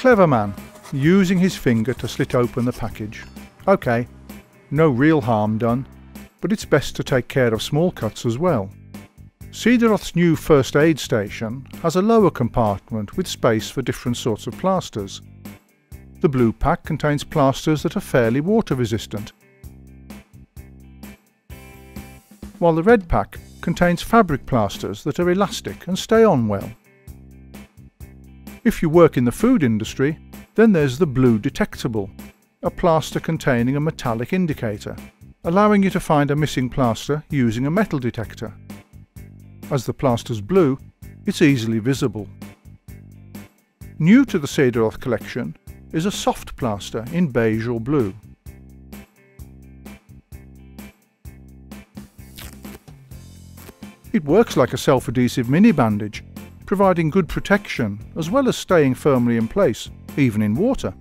clever man, using his finger to slit open the package. OK, no real harm done, but it's best to take care of small cuts as well. Cederroth's new first aid station has a lower compartment with space for different sorts of plasters. The blue pack contains plasters that are fairly water resistant, while the red pack contains fabric plasters that are elastic and stay on well. If you work in the food industry, then there's the blue detectable, a plaster containing a metallic indicator, allowing you to find a missing plaster using a metal detector. As the plaster's blue, it's easily visible. New to the Cederroth collection is a soft plaster in beige or blue. It works like a self-adhesive mini bandage, providing good protection as well as staying firmly in place, even in water.